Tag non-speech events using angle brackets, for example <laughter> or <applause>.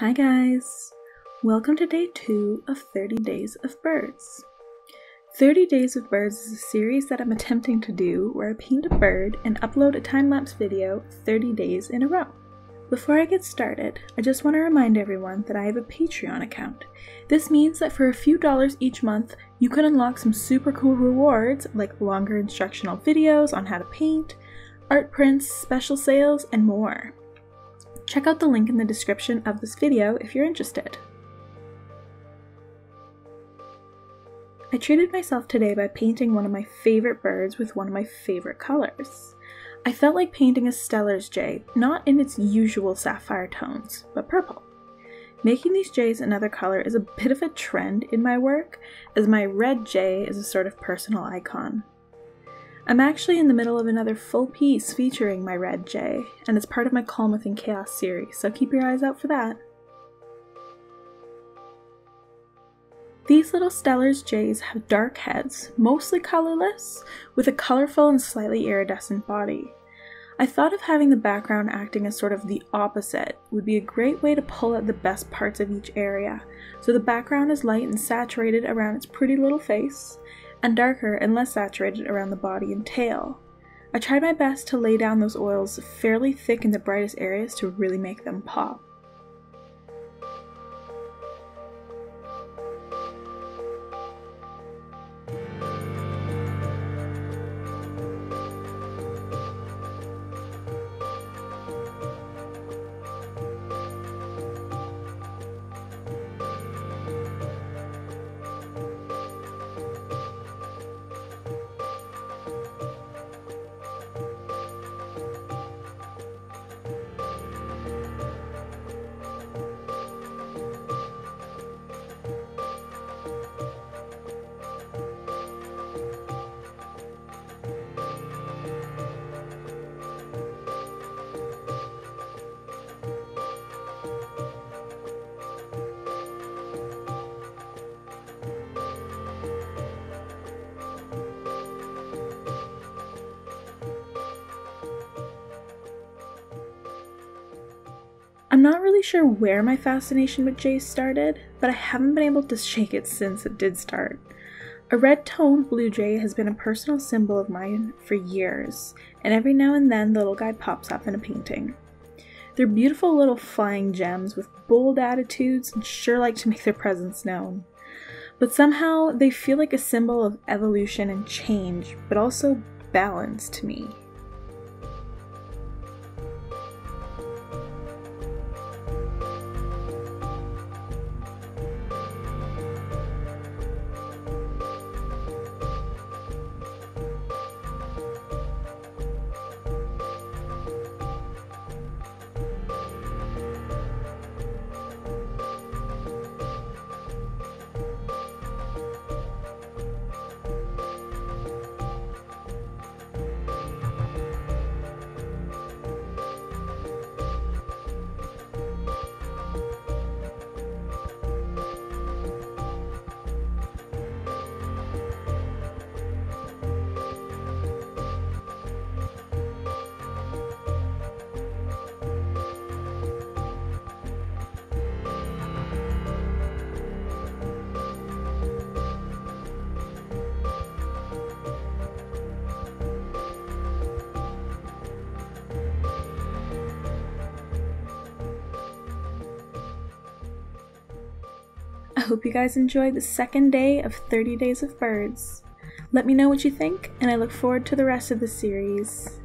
Hi guys! Welcome to day 2 of 30 Days of Birds. 30 Days of Birds is a series that I'm attempting to do where I paint a bird and upload a time-lapse video 30 days in a row. Before I get started, I just want to remind everyone that I have a Patreon account. This means that for a few dollars each month, you can unlock some super cool rewards like longer instructional videos on how to paint, art prints, special sales, and more. Check out the link in the description of this video if you're interested. I treated myself today by painting one of my favorite birds with one of my favorite colors. I felt like painting a Steller's jay, not in its usual sapphire tones, but purple. Making these jays another color is a bit of a trend in my work, as my red jay is a sort of personal icon. I'm actually in the middle of another full piece featuring my red jay, and it's part of my Calm Within Chaos series, so keep your eyes out for that. These little Steller's jays have dark heads, mostly colorless, with a colorful and slightly iridescent body. I thought of having the background acting as sort of the opposite would be a great way to pull out the best parts of each area, so the background is light and saturated around its pretty little face, and darker and less saturated around the body and tail. I tried my best to lay down those oils fairly thick in the brightest areas to really make them pop. I'm not really sure where my fascination with jays started, but I haven't been able to shake it since it did start. A red toned blue jay has been a personal symbol of mine for years, and every now and then the little guy pops up in a painting. They're beautiful little flying gems with bold attitudes and sure like to <laughs> make their presence known. But somehow they feel like a symbol of evolution and change, but also balance to me. I hope you guys enjoyed the second day of 30 Days of Birds. Let me know what you think, and I look forward to the rest of the series.